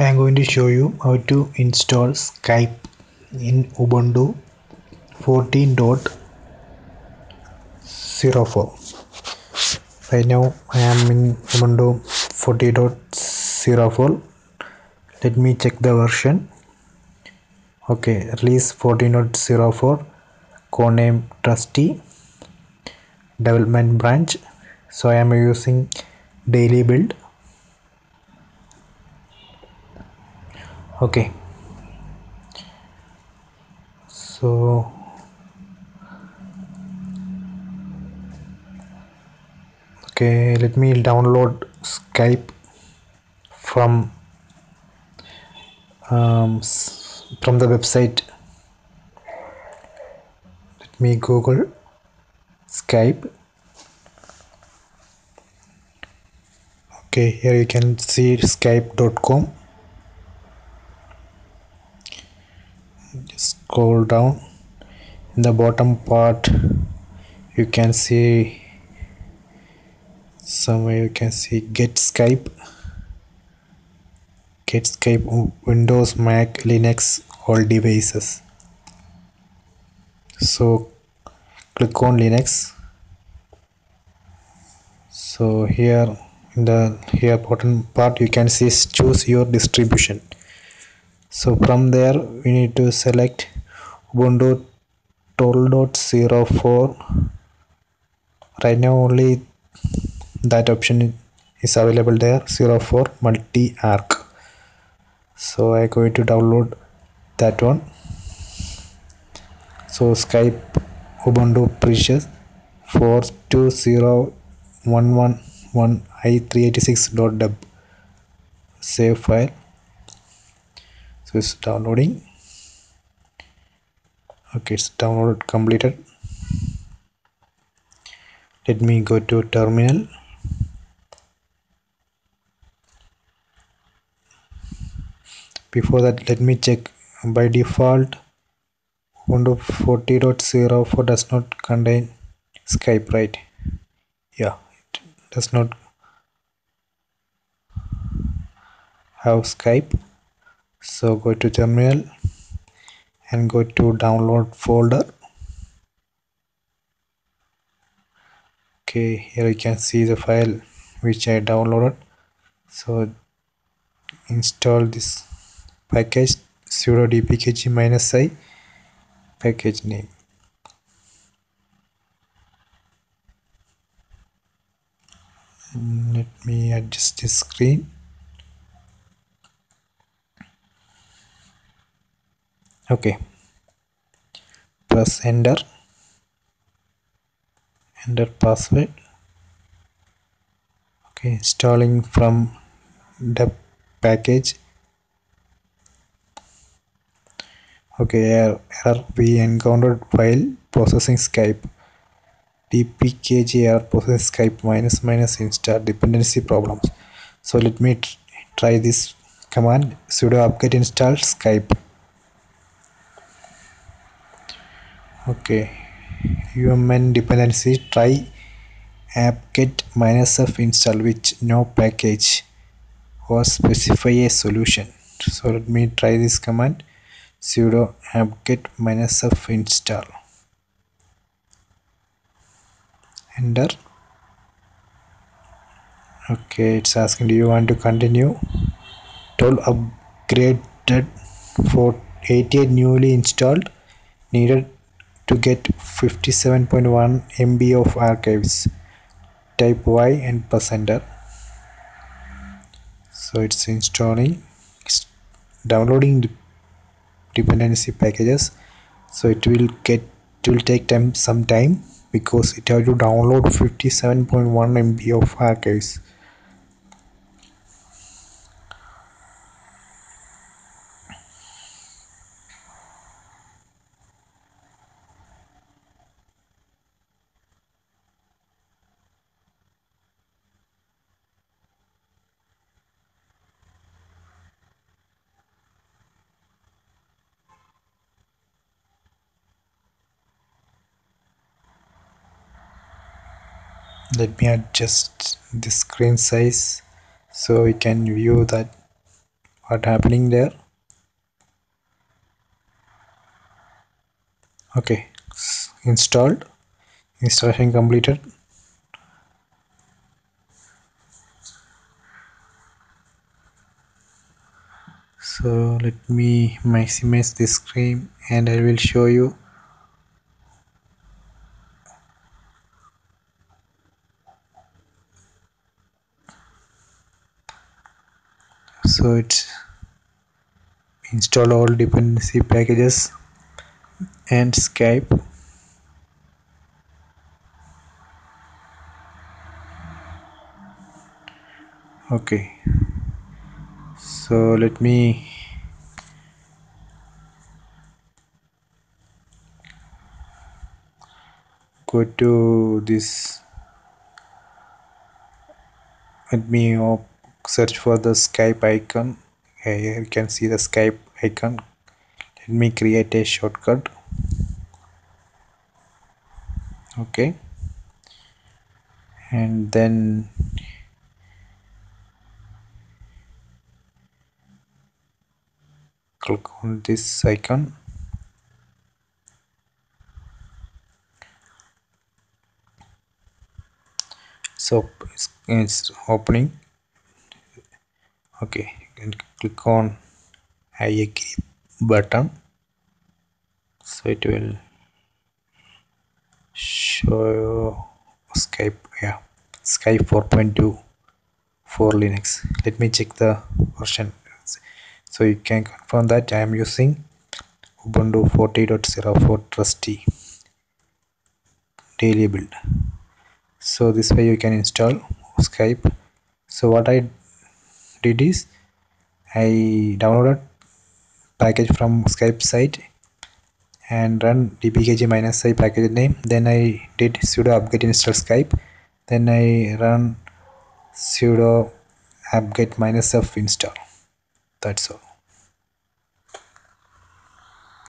I am going to show you how to install Skype in Ubuntu 14.04 right now I am in Ubuntu 40.04 let me check the version. Okay release 14.04 codename trusty. Development branch. So I am using daily build okay. So okay let me download skype from um, from the website. Let me google skype. Okay here you can see skype.com scroll down. In the bottom part you can see somewhere you can see get skype. Get skype windows mac linux all devices. So click on linux. So here in the here bottom part you can see choose your distribution. So from there we need to select ubuntu 12.04 right now only that option is available there 04 multi arc so i going to download that one. So skype ubuntu precise 420111 i386.deb save file. So it's downloading okay it's downloaded completed. Let me go to terminal. Before that let me check. By default ubuntu 40.04 does not contain skype right? Yeah it does not have skype. So go to terminal and go to download folder. Okay here you can see the file which I downloaded. So install this package sudo dpkg minus i package name. Let me adjust the screen okay press enter. Enter password. Okay installing from the package. Okay error, we encountered while processing skype. Dpkg error process skype minus minus install dependency problems. So let me try this command. Sudo apt install skype okay. Umn dependency try apt-get minus f install which no package or specify a solution. So let me try this command. Sudo apt-get minus f install. Enter. Okay it's asking do you want to continue? Tool upgraded for 88 newly installed needed to get 57.1 MB of archives type Y and press enter. So it's installing it's downloading dependency packages. So it will get it will take time some time because it has to download 57.1 MB of archives let me adjust the screen size so we can view that what happening there. Okay installed. Installation completed. So let me maximize this screen and I will show you so it's install all dependency packages and Skype. Okay. So let me go to this let me search for the Skype icon. Here you can see the Skype icon. Let me create a shortcut. Okay. And then click on this icon. So it's, opening okay and click on I agree button. So it will show Skype yeah Skype 4.2 for Linux. Let me check the version. So you can confirm that I am using Ubuntu 40.04 trusty daily build. So this way you can install Skype. So what I did is I downloaded package from Skype site and run dpkg minus i package name. Then I did sudo apt-get install Skype. Then I run sudo apt-get minus f install. That's all